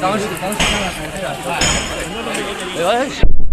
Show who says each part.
Speaker 1: 当时当时看的还候是很帅